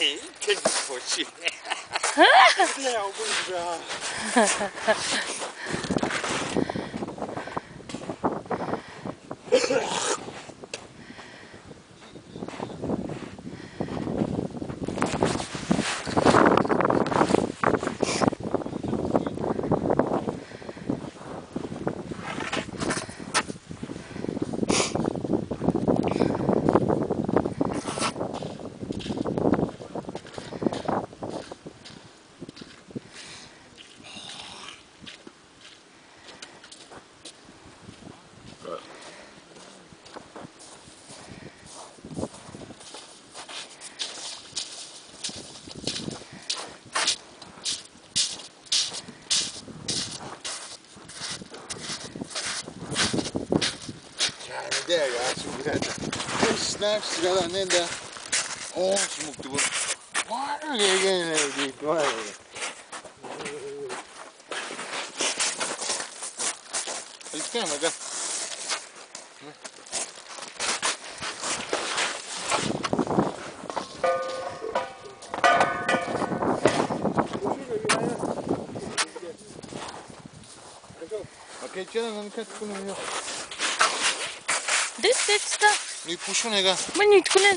에이, 괜히 보시네. 그래야 오고 있 idea ragazzi guardate che snaps veramente oh smutto guarda che di guarda Rischiamo già. Okey canım, kaç kullanıyor? This is stuff. Les gars. Moi, nous connais,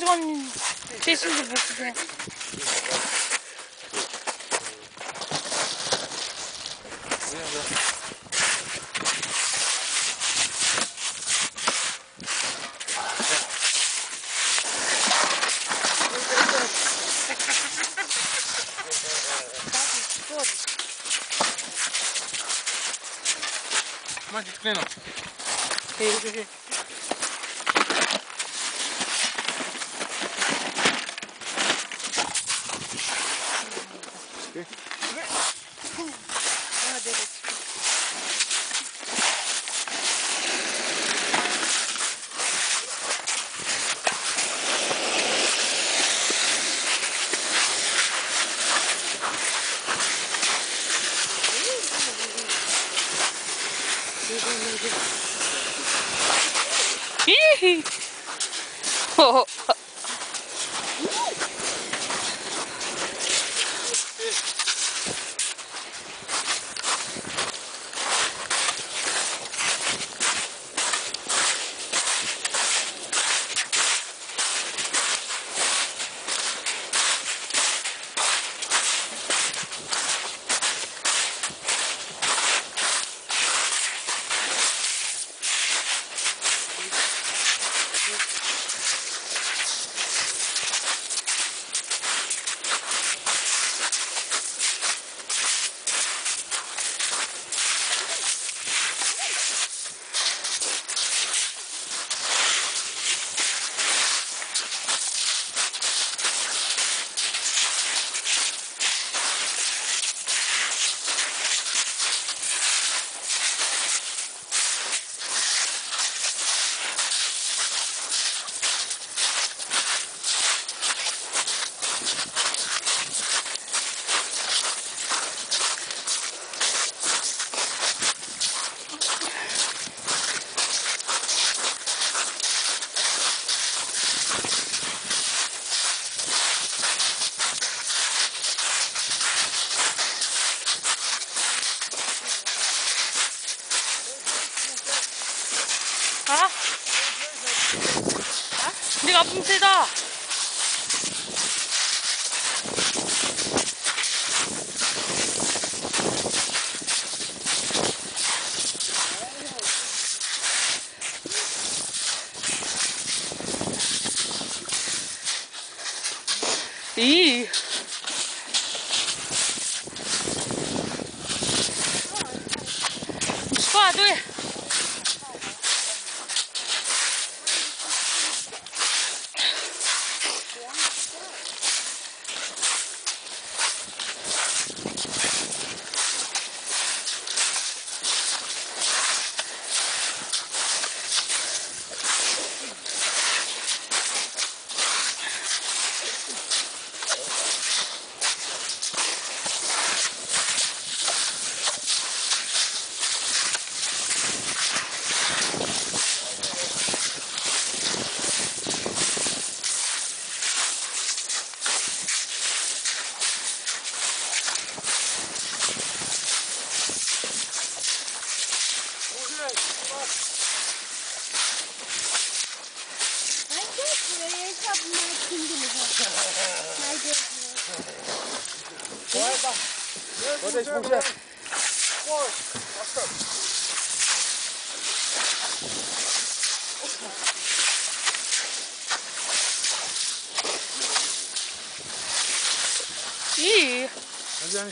Ih! Oh. 아? 가. 네가 아프면 세다. 이 수아 누 Odejdź mu gdzie? Chodź, następny. I. Gdzie